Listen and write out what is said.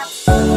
Bye.